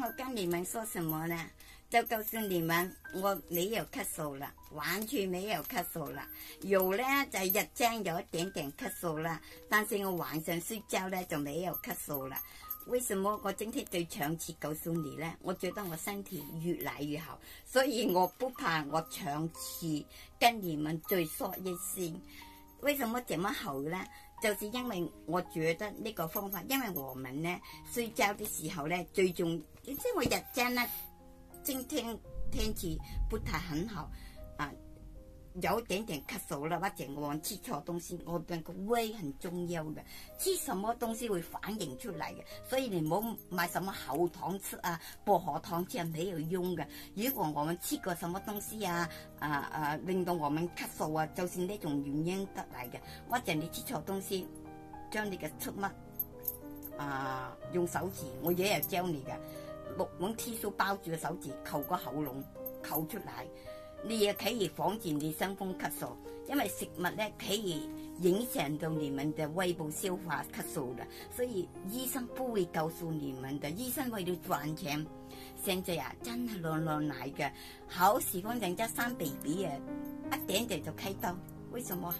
我跟你们说什么呢？就告诉你们，我没有咳嗽了，完全没有咳嗽了。有呢，在日间有一点点咳嗽了，但是我晚上睡觉呢就没有咳嗽了。为什么我今天最嗓次告诉你呢？我觉得我身体越来越好，所以我不怕我嗓次跟你们再说一声。为什么这么好呢？就是因为我觉得呢个方法，因为我们呢睡觉的时候呢，最重，即系我日间呢，今天天气不太很好，啊。有点点咳嗽啦，或者我吃错东西，我对个胃很重要嘅，吃什么东西会反映出嚟嘅，所以你唔好买什么喉糖吃啊，薄荷糖真系没有用嘅。如果我吃过什么东西啊，啊啊令到我们咳嗽啊，就是呢种原因得嚟嘅，或者你吃错东西，将你嘅出乜啊用手指，我一日教你嘅，六碗 T 恤包住个手指，扣个喉咙，扣出嚟。你嘅企业防止你伤风咳嗽，因为食物咧企业影响到你们的胃部消化咳嗽的，所以医生不会告诉你们的。医生为了赚钱，现在啊真系乱乱来嘅，好喜欢人家生 baby 嘅，一点点就开刀，为什么？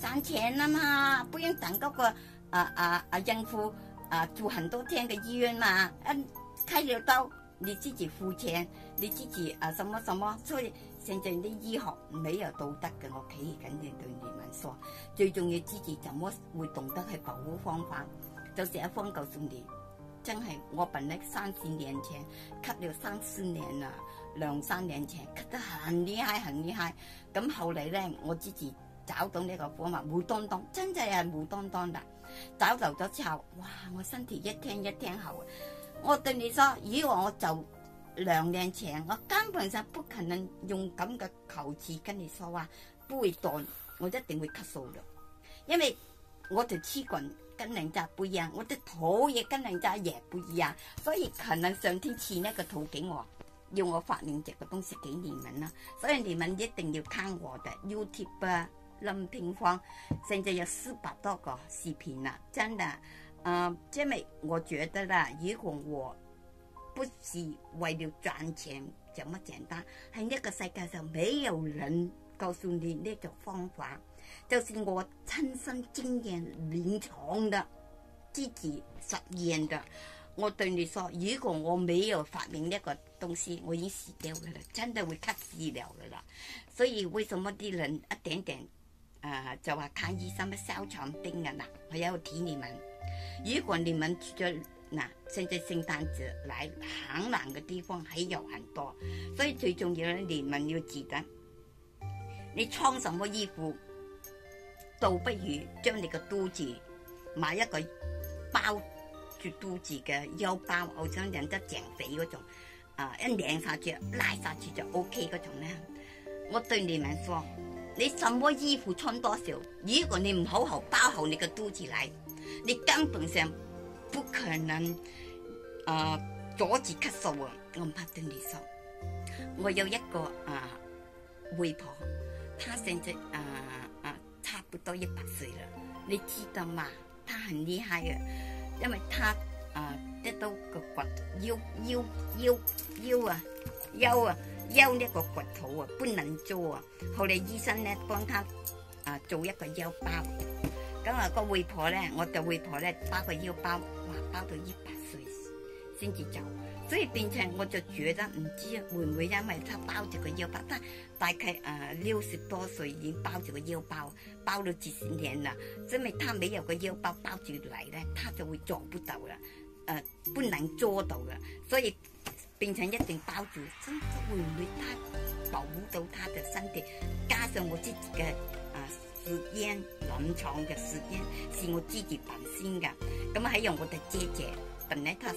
赚钱啊嘛，不用等嗰个啊啊啊孕妇啊住很多天嘅医院嘛，一开了刀你自己付钱，你自己啊什么什么去。正正啲医学没有道德嘅，我企喺紧正对人民说，最重要之字，怎么会懂得去保护方法？就成一方告诉你，真系我病咗三十年前，咳了三四年啦，两三年前咳得很厉害，很厉害。咁后嚟咧，我之字找到呢个方法，冇当当，真正系冇当当啦！找到咗之后，哇，我身体一天一天好。我对你说，以往我就。两年前，我根本上不可能用咁嘅求气跟你说话。会断，我一定会咳嗽嘅，因为我哋黐棍跟家不一样，我啲土嘢跟人家也不一样，所以可能上天赐呢个土径我，要我发明这嘅东西给年文啦，所以你文一定要看我嘅，YouTube 啊，林平方甚至有四百多个视频啦，真的，嗯，即系我觉得啦，如果我不是为了赚钱这么简单，喺呢个世界上没有人告诉你呢种方法，就是我亲身经验临床的，自己实验的。我对你说，如果我没有发明呢个东西，我已经死掉噶啦，真的会吸死了噶啦。所以为什么啲人一点点，诶就话看医生咪哮喘病人啊？我有提你们，如果你们出咗。嗱，甚至圣诞节嚟寒冷嘅地方係有很多，所以最重要咧，年民要自得。你穿什么衣服，倒不如将你个肚子买一个包住肚子嘅腰包，好想忍得正肥嗰种，啊一拧下住拉下住就 O K 嗰种咧。我对你文说，你什么衣服穿多少，如果你唔好好包好你个肚子嚟，你根本上。不可能啊！阻止咳嗽啊！我怕对你说，我有一个啊外婆，她现在啊啊差不多一百岁啦，你知道吗？她很厉害嘅，因为她啊得到个骨腰腰腰腰啊腰啊腰呢个骨头啊不能做啊，后来医生呢帮她啊做一个腰包，咁啊个外婆咧，我个外婆咧包个腰包。包到一百岁先至走，所以变成我就觉得唔知会唔会，因为他包住个腰包，他大概啊六十多岁已经包住个腰包，包到几十年啦。因为他没有个腰包包住嚟咧，他就会做不到啦，诶，不能捉到噶，所以变成一定包住，真会唔会他保到他的身体？加上我自己嘅啊时间临床嘅时间，是我自己本身嘅。咁啊，系用我的姐姐，本来他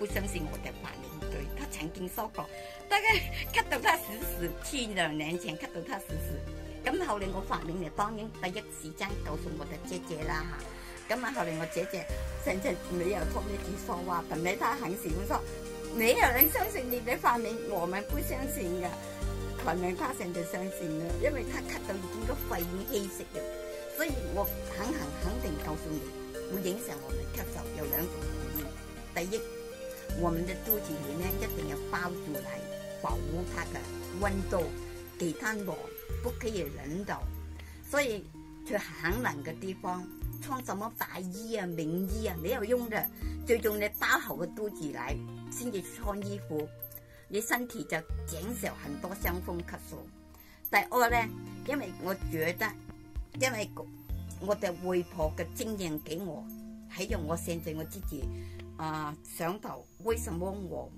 不相信我的画面，对，他曾经说过，大概吸到他死死，千两年前吸到他死死。咁后嚟我发明咪当然第一时间告诉我嘅姐姐啦吓。咁啊，后嚟我姐姐甚至你又同你几说话，本来他肯信说，你又肯相信你嘅发明，我们不相信噶。可能他成日相信啦，因为他吸到已经个肺唔气息嘅，所以我肯肯肯定告诉你。会影响我们咳嗽有两原因：第一，我们的肚子暖呢一定要包住嚟保护它嘅温度，忌贪和不可以冷到，所以去寒冷嘅地方穿什么大衣啊、棉衣啊没有用嘅，最重要包好个肚子嚟先至穿衣服，你身体就减少很多伤风咳嗽。第二呢，因为我觉得因为。我的外婆嘅经验给我，还有我现在我自己啊想到为什么我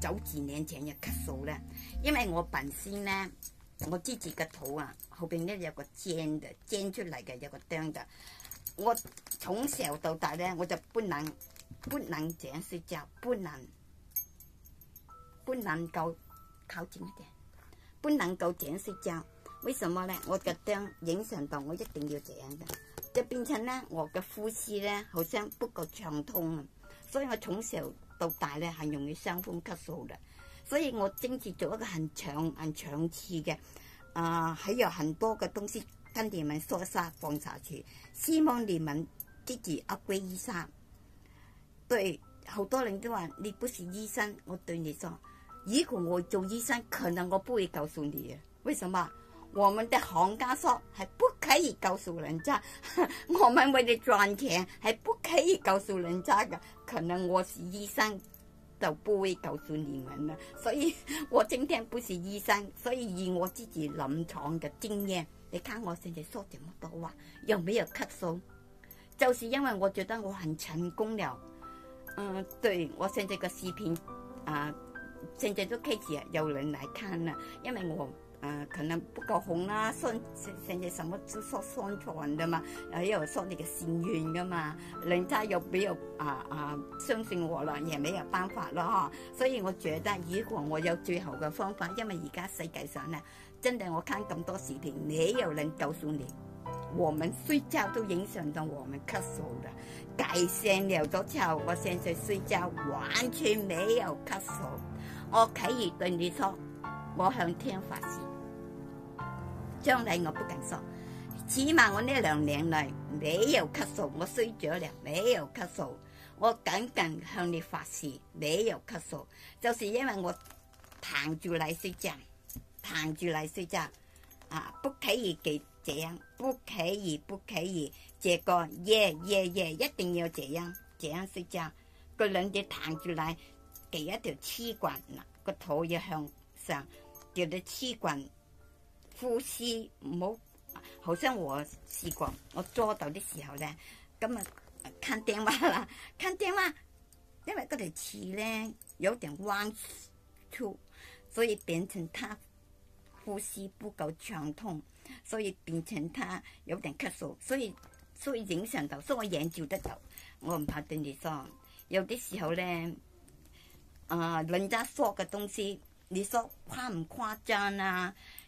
早几年前也咳嗽咧？因为我本身咧，我自己嘅肚啊后边咧有个尖的尖出嚟嘅有个钉的，我从小到大咧我就不能不能这样睡觉，不能不能够靠近一点，不能够这样睡觉。為什麼咧？我嘅得影相到我一定要样嘅，就變成咧，我嘅呼吸咧好像不够暢通啊！所以我從小到大咧係容易傷風咳嗽嘅，所以我專注做一個很長、很長次嘅啊，喺有很多嘅東西跟啲人疏沙放查處，希望啲人支持阿鬼醫生。對好多人都話你不是醫生，我對你说，如果我做醫生，可能我不會告訴你嘅。為什麼？我们的行家说还不可以告诉人家，我们为了赚钱还不可以告诉人家的。可能我是医生，就不会告诉你们的。所以 我今天不是医生，所以以我自己临床的经验，你看我现在说这么多话，有没有咳嗽？就是因为我觉得我很成功了。嗯，对我现在的视频啊，现在都开始有人来看了，因为我。可能不够红啦，算现在什么说双传噶嘛，又又说你嘅心愿噶嘛，人家又没有啊啊相信我啦，也没有办法咯。所以我觉得如果我有最好嘅方法，因为而家世界上咧，真系我看咁多视频，没有人告诉你，我们睡觉都影响到我们咳嗽嘅，改善了咗之后，我现在睡觉完全没有咳嗽。我企业对你说，我向天发誓。将来我不敢说，起码我呢两年来没有咳嗽，我衰咗了没有咳嗽，我紧紧向你发誓，没有咳嗽，就是因为我躺住来睡觉，躺住来睡觉，啊，不可以给这样，不可以，不可以，这个耶耶耶，一定要这样这样睡觉，个两只躺住来，给一条黐棍，个头要向上，叫条黐棍。呼吸唔好，好像我试过，我坐到的时候咧，咁啊，看电话啦，看电话，因为嗰条气咧有点弯曲，所以变成它呼吸不够畅通，所以变成它有点咳嗽，所以所以影响到，所以我研究得到。我唔怕对你说，有啲时候咧，啊，人家说嘅东西，你说夸唔夸张啊？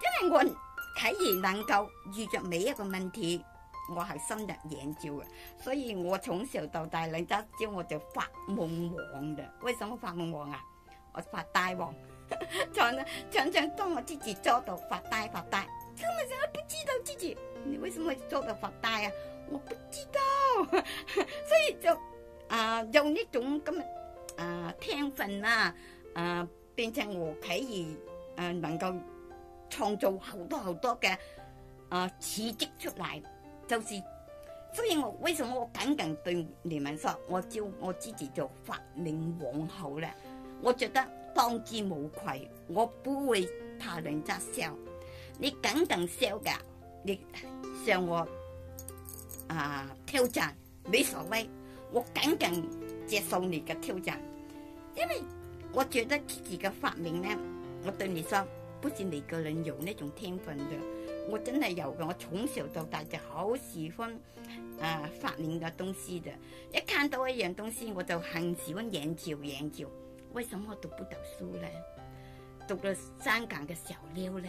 因为我启儿能够遇着每一个问题，我系深入研究嘅，所以我从小到大，你得知我就发梦王嘅。为什么发梦王啊？我发呆王，常常常常当我自己做到发呆发呆，咁咪就不知道自己，你为什么做到发呆啊？我不知道，所以就啊用呢种咁啊天分啊啊变成我启儿啊能够。创造好多好多嘅啊刺激出嚟，就是所以我为什么我仅仅对你们说，我叫我自己做发明皇后咧？我觉得当之无愧，我不会怕人家笑。你仅仅笑噶，你向我啊挑战，没所谓，我仅仅接受你嘅挑战，因为我觉得自己嘅发明咧，我对你说。不是每个人有那种天分的，我真的有的，我从小到大就好喜欢啊发明嘅东西的，一看到一样东西我就很喜欢研究研究。为什么读不读书呢？读了三港嘅小料呢？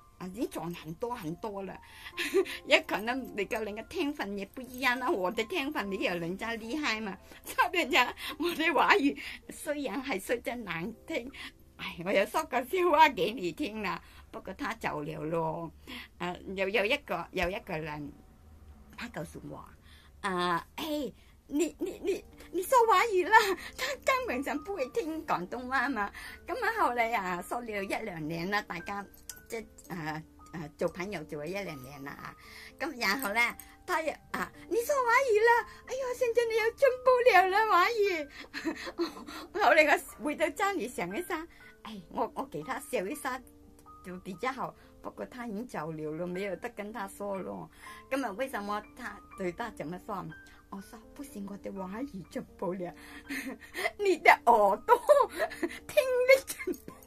已经赚很多很多了。也可能每个人嘅天分也不一样啦。我的天分有人家厉害嘛，差 以人我的话语虽然系说真难听，唉，我又说个笑话给你听啦。不过他走了咯，啊，又有一个有一个人，他告诉我，啊，诶，你你你你说话语啦，他根本就不会听广东话嘛。咁啊，后嚟啊，说了一两年啦，大家。这啊呃做朋友做了一两年了啊，咁然后咧，他啊你说话语了，哎呀，现在你又进步了了话语。后嚟个回到家里想一山，哎，我我给他社一下就比较好，不过他已经走了了，没有得跟他说咯。今日为什么他对他怎么说？我说不行，我的话语进步了，你的耳朵听得见。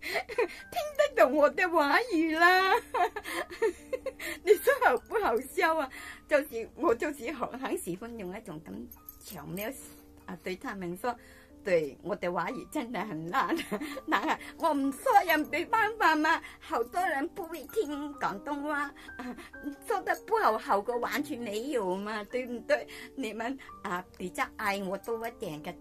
听得懂我的话语啦，你说好不好笑啊？就是我就是很很喜欢用一种咁巧妙啊对他们说，对我的话语真的很烂，难啊！我唔说也没办法嘛？好多人不会听广东话，啊，说的不好好过完全没有嘛，对不对？你们啊比较爱我多一点嘅。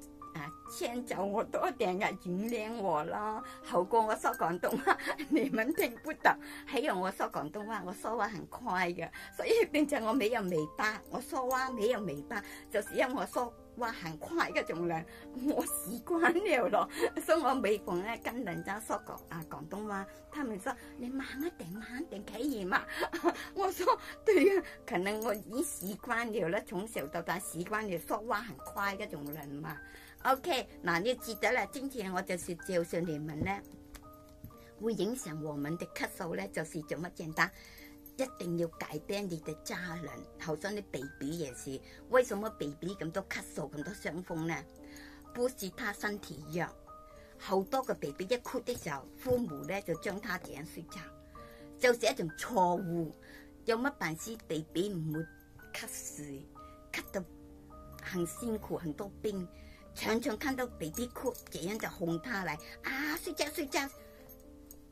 迁叫我多点啊，原谅我啦，好过我说广东话，你们听不懂。还有我说广东话，我说话很快的，所以变成我没有尾巴。我说话没有尾巴，就是因为我说。哇行快嘅种人，我习惯了咯，所以我每逢咧跟人家说讲啊广东话，他们说你慢一点，慢一点可以嘛？我说对啊，可能我已经习惯了，从小到大习惯了说话很快嘅种人嘛。OK，嗱你记得啦，今天我就是叫上你们咧，会影响我们的咳嗽咧，就是这么简单？一定要戒冰你嘅渣轮，后生啲 BB 也是，为什么 BB 咁多咳嗽咁多伤风呢？不是他身体弱，好多个 BB 一哭的时候，父母咧就将他这样睡教，就是一种错误。有乜办事 BB 唔会咳嗽，咳到很辛苦、很多病，常常看到 BB 哭，这样就哄他嚟啊，睡觉睡觉，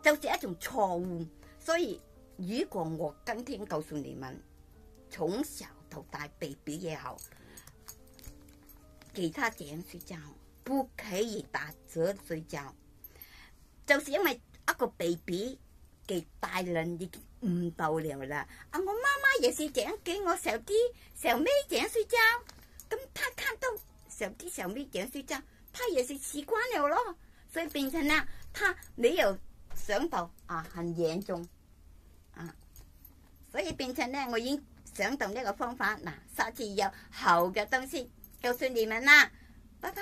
就是一种错误，所以。如果我今天告诉你们，从小到大，baby 也好，给他样睡觉，不可以打折睡觉，就是因为一个 baby 给大人已经误到了啦。啊，我妈妈也是这样给我小弟小妹咩样睡觉，咁他看到小弟小妹咩样睡觉，他也是习惯了咯，所以变成啦，他没有想到啊，很严重。所以变成呢，我已经想动呢个方法嗱，下次有好嘅东西就算你们啦，拜拜。